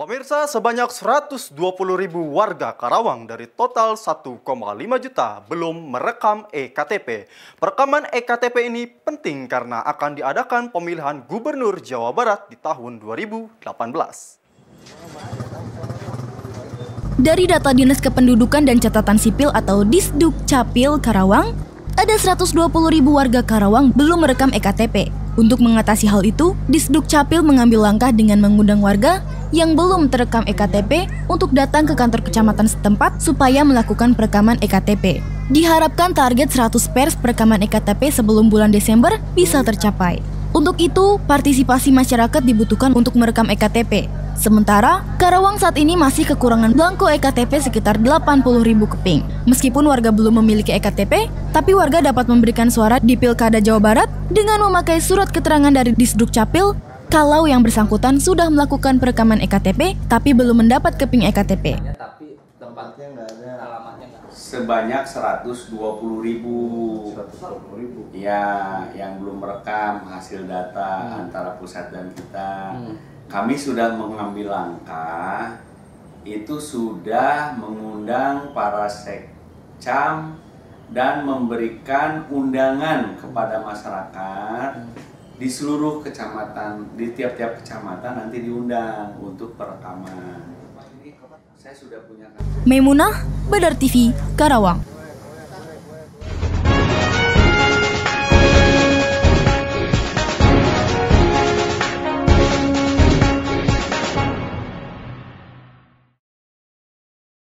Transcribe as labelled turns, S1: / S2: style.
S1: Pemirsa, sebanyak 120 ribu warga Karawang dari total 1,5 juta belum merekam EKTP. Perekaman EKTP ini penting karena akan diadakan pemilihan Gubernur Jawa Barat di tahun 2018.
S2: Dari data Dinas Kependudukan dan Catatan Sipil atau Disduk Capil Karawang, ada 120 ribu warga Karawang belum merekam EKTP. Untuk mengatasi hal itu, Disduk Capil mengambil langkah dengan mengundang warga yang belum terekam EKTP untuk datang ke kantor kecamatan setempat supaya melakukan perekaman EKTP. Diharapkan target 100 pers perekaman EKTP sebelum bulan Desember bisa tercapai. Untuk itu, partisipasi masyarakat dibutuhkan untuk merekam EKTP. Sementara, Karawang saat ini masih kekurangan blanko EKTP sekitar 80 ribu keping. Meskipun warga belum memiliki EKTP, tapi warga dapat memberikan suara di Pilkada Jawa Barat dengan memakai surat keterangan dari Disduk Capil kalau yang bersangkutan sudah melakukan perekaman EKTP tapi belum mendapat keping EKTP.
S3: Tapi tempatnya nggak ada. Alamatnya
S4: sebanyak 120 ribu
S3: 120 ribu.
S4: ya yang belum merekam hasil data
S3: Hmm.
S4: antara pusat dan kita
S3: Hmm.
S4: Kami sudah mengambil langkah itu sudah mengundang para sekcam dan memberikan undangan kepada masyarakat di seluruh kecamatan di tiap-tiap kecamatan nanti diundang untuk perekaman. Saya sudah punya
S2: Maimunah, Badar TV, Karawang.